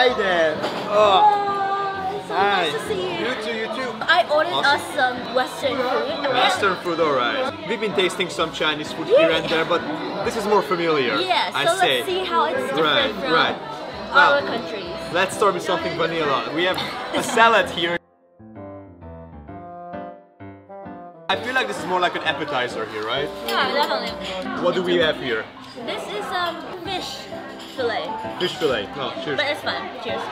Hi there. Oh, so hi. nice to see you. You too, you too. I ordered Awesome. us some Western food. Western food, alright. We've been tasting some Chinese food here and there, but this is more familiar. Yeah, I so say. let's see how it's different Right, from right. our Well, countries. Let's start with something vanilla. We have a salad here. I feel like this is more like an appetizer here, right? Yeah, definitely. What do we have here? This is um fish fillet, Fish fillet. Oh, cheers. but it's fine. Cheers.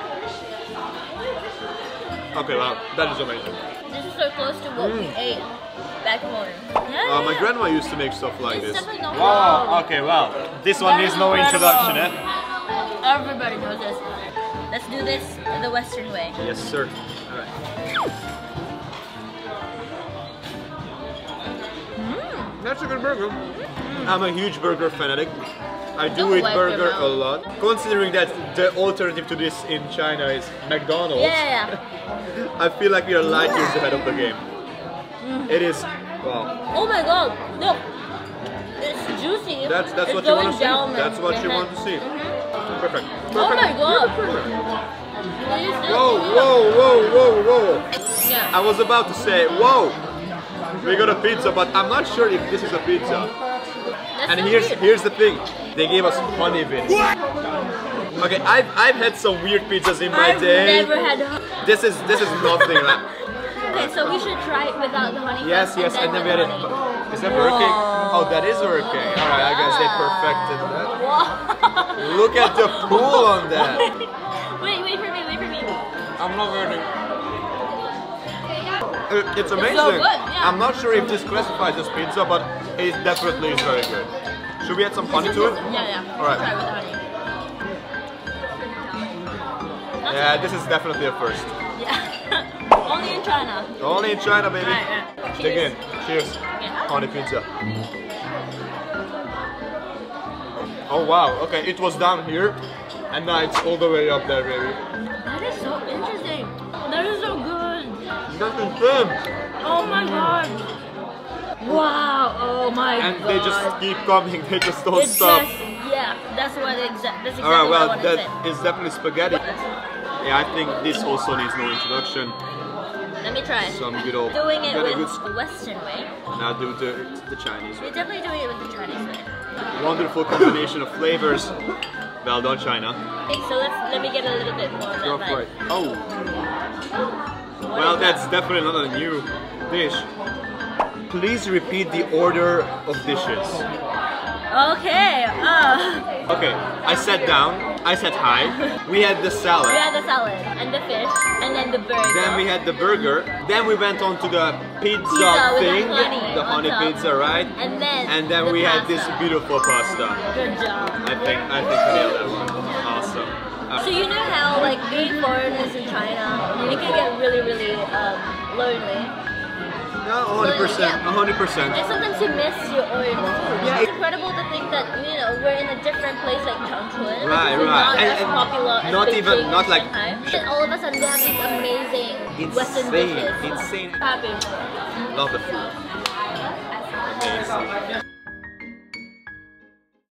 Okay, wow, that is amazing. This is so close to what we ate back home. Yeah, Uh, my yeah. grandma used to make stuff like It's this. Wow, wrong. okay, well, this one needs is no introduction, eh? Everybody knows this. Let's do this the Western way. Yes, sir. Alright. That's a good burger. I'm a huge burger fanatic. I do eat burger a lot. Considering that the alternative to this in China is McDonald's, Yeah, yeah, I feel like we are light years ahead of the game. Mm. It is, wow. Oh my god, look. It's juicy. That's that's it's what you want to see. That's what you head. want to see. Mhm. Perfect. Oh my god. Perfect. Will you still Whoa, whoa, whoa, whoa, whoa. Yeah. I was about to say, whoa, we got a pizza, but I'm not sure if this is a pizza. That's And so here's weird. here's the thing, they gave us honey vinegar. Okay, I've I've had some weird pizzas in my I've day. never had. This is this is nothing like. Okay, so we should try it without the honey. Yes, yes, and then we had it. Is that working? Oh, that is working. All right, I guess they perfected that. Whoa. Look at the pool on that. wait, wait for me, wait for me. I'm not ready. It- uh, It's amazing. good, yeah. I'm not sure if this classifies as pizza, but it definitely is very good. Should we add some honey to it? Yeah, yeah. All right. Try with honey. Yeah, this is definitely a first. Yeah. Only in China. Only in China, baby. Right. Dig Cheers. in. Cheers. Yeah. Honey pizza. Oh wow, okay, it was down here, and now it's all the way up there, baby. That is so interesting. That is so good. That's insane. Oh my god. Wow. Oh my And god. And they just keep coming, they just don't It's stop. just- yeah, that's what exa- that's exactly Alright, what I well, that is definitely spaghetti. Yeah, I think this also needs no introduction. Let me try. Some good old, Doing it with good the Western way. Now do the, the Chinese We're definitely doing it with the Chinese way. Wonderful combination of flavors. Well done, China. Okay, so let's let me get a little bit more Go for it. Oh, What well, that's that? definitely not a new dish. Please repeat the order of dishes. Okay. Uh, Okay, I sat down, I said hi. We had the salad. we had the salad and the fish and then the burger. Then we had the burger. Then we went on to the pizza, Pizza thing, honey the honey top. pizza, right? and then And then the we had this beautiful pasta. Good job. I think I think we nailed that one. Awesome. Uh, So you know how like being foreigners in China, you can get really really um, lonely. No, 100%, 100%. And sometimes you miss your own food. Yeah, it's incredible to think that you know we're in a different place like Changchun, Right, right. not And- as and popular as not Beijing even- not like-. And all of a sudden they have these amazing Western Insane, dishes. insane. Happy. Love the food. Amazing.